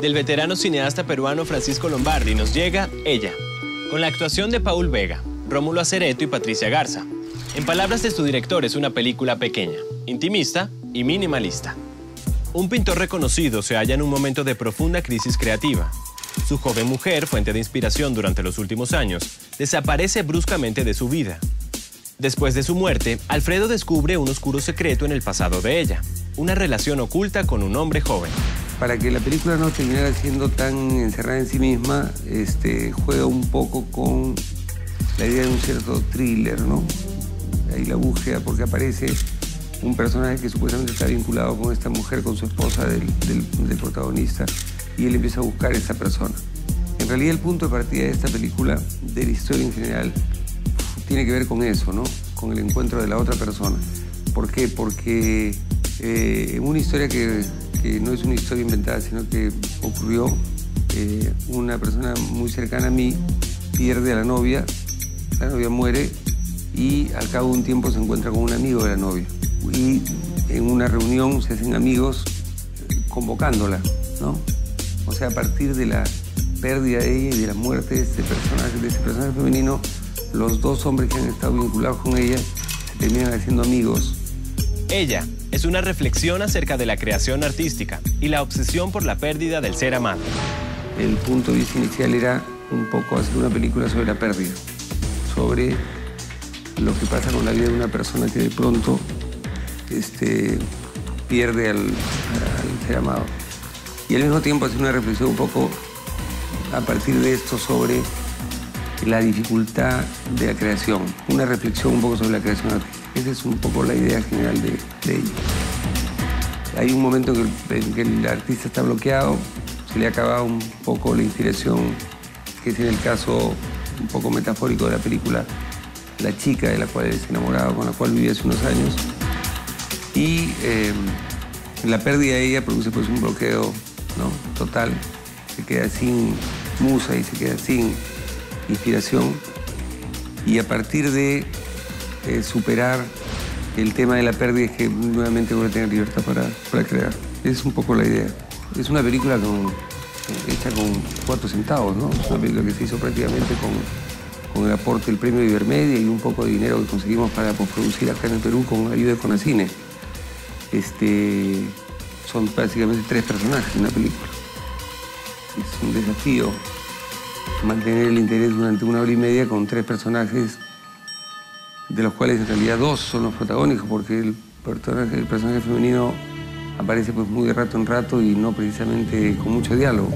del veterano cineasta peruano Francisco Lombardi nos llega Ella, con la actuación de Paul Vega, Rómulo Acereto y Patricia Garza. En palabras de su director, es una película pequeña, intimista y minimalista. Un pintor reconocido se halla en un momento de profunda crisis creativa. Su joven mujer, fuente de inspiración durante los últimos años, desaparece bruscamente de su vida. Después de su muerte, Alfredo descubre un oscuro secreto en el pasado de ella, una relación oculta con un hombre joven. Para que la película no terminara siendo tan encerrada en sí misma, este, juega un poco con la idea de un cierto thriller, ¿no? Ahí la búsqueda, porque aparece un personaje que supuestamente está vinculado con esta mujer, con su esposa del, protagonista, y él empieza a buscar a esa persona. En realidad el punto de partida de esta película, de la historia en general, tiene que ver con eso, ¿no? Con el encuentro de la otra persona. ¿Por qué? Porque eh, una historia que, no es una historia inventada, sino que ocurrió, eh, una persona muy cercana a mí pierde a la novia, la novia muere y al cabo de un tiempo se encuentra con un amigo de la novia. Y en una reunión se hacen amigos eh, convocándola, ¿no? O sea, a partir de la pérdida de ella y de la muerte de este personaje, de ese personaje femenino, los dos hombres que han estado vinculados con ella se terminan haciendo amigos. Ella es una reflexión acerca de la creación artística y la obsesión por la pérdida del ser amado. El punto de vista inicial era un poco hacer una película sobre la pérdida, sobre lo que pasa con la vida de una persona que de pronto este, pierde al, al ser amado. Y al mismo tiempo hacer una reflexión un poco a partir de esto sobre la dificultad de la creación, una reflexión un poco sobre la creación. Esa es un poco la idea general de, ella. Hay un momento en que, el, artista está bloqueado, se le acaba un poco la inspiración, que es en el caso un poco metafórico de la película, la chica de la cual es enamorado, con la cual vive hace unos años. Y eh, la pérdida de ella produce pues un bloqueo ¿no? total, se queda sin musa y se queda sin inspiración y a partir de eh, superar el tema de la pérdida es que nuevamente voy a tener libertad para, para crear. Es un poco la idea. Es una película hecha con cuatro centavos, ¿no? Es una película que se hizo prácticamente con, con el aporte del premio Ibermedia y un poco de dinero que conseguimos para producir acá en el Perú con ayuda de Conacine. Este, son básicamente tres personajes en la película. Es un desafío mantener el interés durante una hora y media con tres personajes, de los cuales en realidad dos son los protagónicos, porque el personaje, el personaje femenino aparece pues muy de rato en rato y no precisamente con mucho diálogo.